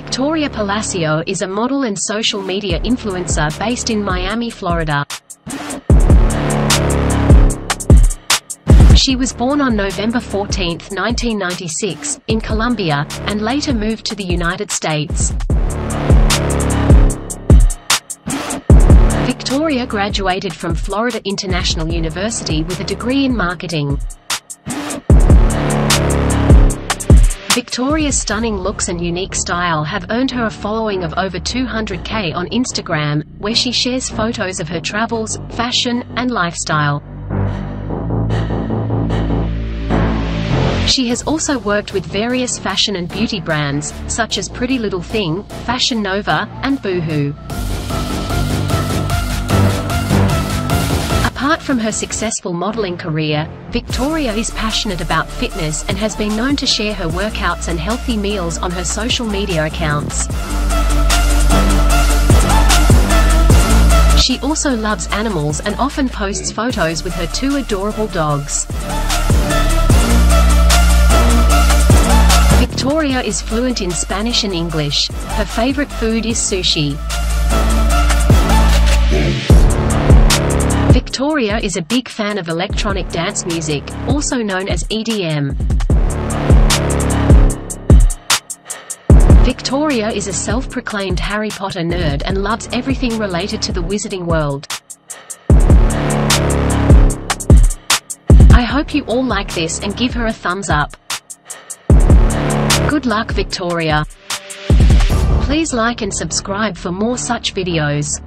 Victoria Palacio is a model and social media influencer based in Miami, Florida. She was born on November 14, 1996, in Colombia, and later moved to the United States. Victoria graduated from Florida International University with a degree in marketing. Victoria's stunning looks and unique style have earned her a following of over 200k on Instagram, where she shares photos of her travels, fashion, and lifestyle. She has also worked with various fashion and beauty brands, such as Pretty Little Thing, Fashion Nova, and Boohoo. Apart from her successful modeling career, Victoria is passionate about fitness and has been known to share her workouts and healthy meals on her social media accounts. She also loves animals and often posts photos with her two adorable dogs. Victoria is fluent in Spanish and English. Her favorite food is sushi. Victoria is a big fan of electronic dance music, also known as EDM. Victoria is a self-proclaimed Harry Potter nerd and loves everything related to the wizarding world. I hope you all like this and give her a thumbs up. Good luck Victoria. Please like and subscribe for more such videos.